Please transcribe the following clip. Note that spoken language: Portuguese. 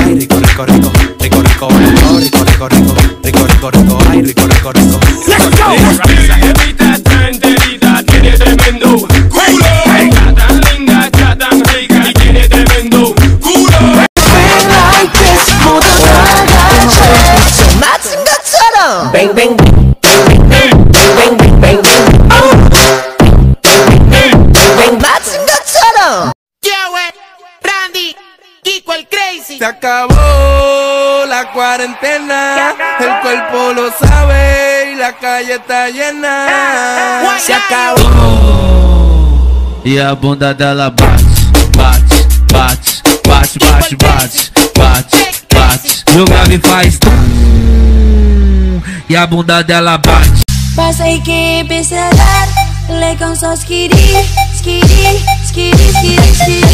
rico, rico, rico, rico, rico, rico, rico, rico, rico, rico, rico, ay, rico, rico, rico. Let's go. Esa jevita está enterita, tiene tremendo culo. Está tan linda, está tan rica y tiene tremendo culo. 맞은 것처럼 뱅뱅 뱅뱅 Se acabó la cuarentena, el cuerpo lo sabe y la calle está llena. Se acabó. E a bunda dela bate, bate, bate, bate, bate, bate, bate, bate. E o grave faz tum. E a bunda dela bate. Pasa y que dar Le con so skiri, skiri, skiri, skiri, skiri